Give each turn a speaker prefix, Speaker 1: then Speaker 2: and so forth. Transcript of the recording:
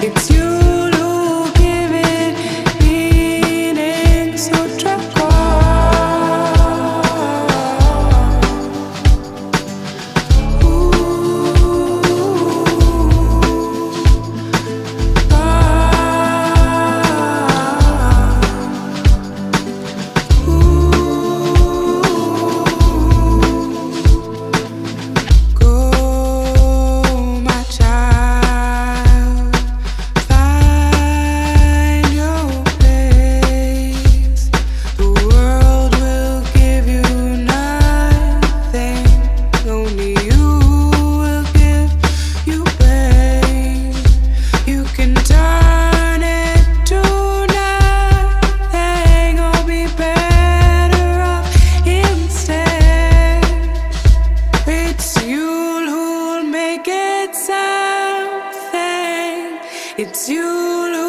Speaker 1: It's you. It's you,